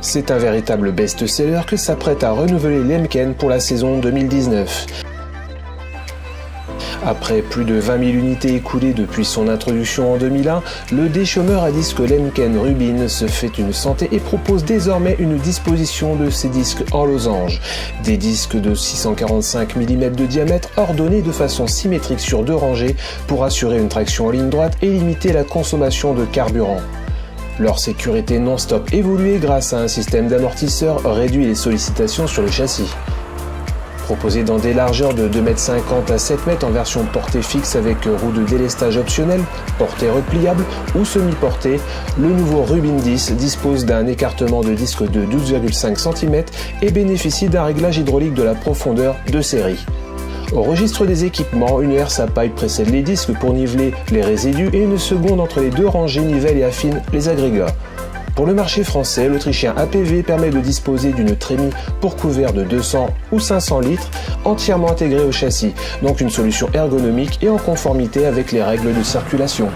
C'est un véritable best-seller que s'apprête à renouveler Lemken pour la saison 2019. Après plus de 20 000 unités écoulées depuis son introduction en 2001, le déchômeur à disque Lemken Rubin se fait une santé et propose désormais une disposition de ses disques en losange. Des disques de 645 mm de diamètre ordonnés de façon symétrique sur deux rangées pour assurer une traction en ligne droite et limiter la consommation de carburant. Leur sécurité non-stop évoluée grâce à un système d'amortisseur réduit les sollicitations sur le châssis. Proposé dans des largeurs de 2,50 m à 7 m en version portée fixe avec roue de délestage optionnelle, portée repliable ou semi-portée, le nouveau Rubin 10 dispose d'un écartement de disque de 12,5 cm et bénéficie d'un réglage hydraulique de la profondeur de série. Au registre des équipements, une herse à paille précède les disques pour niveler les résidus et une seconde entre les deux rangées nivelle et affine les agrégats. Pour le marché français, l'Autrichien APV permet de disposer d'une trémie pour couvert de 200 ou 500 litres entièrement intégrée au châssis, donc une solution ergonomique et en conformité avec les règles de circulation.